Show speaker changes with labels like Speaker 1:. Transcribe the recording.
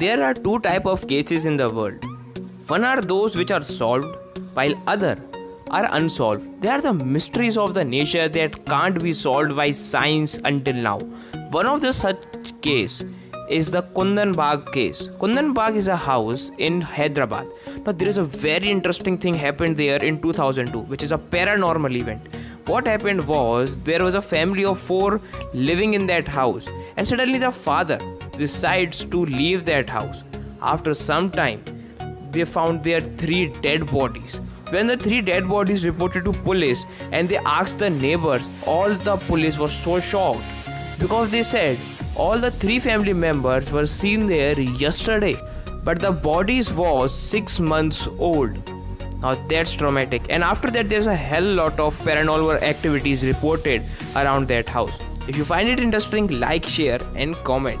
Speaker 1: There are two type of cases in the world. One are those which are solved, while other are unsolved. They are the mysteries of the nature that can't be solved by science until now. One of the such case is the Kundan Bagh case. Kundan Bagh is a house in Hyderabad. Now there is a very interesting thing happened there in 2002, which is a paranormal event. What happened was there was a family of four living in that house, and suddenly the father decides to leave that house. After some time, they found their three dead bodies. When the three dead bodies reported to police and they asked the neighbors, all the police were so shocked because they said all the three family members were seen there yesterday, but the bodies was six months old. Now that's traumatic. And after that, there's a hell lot of paranormal activities reported around that house. If you find it interesting, like, share, and comment.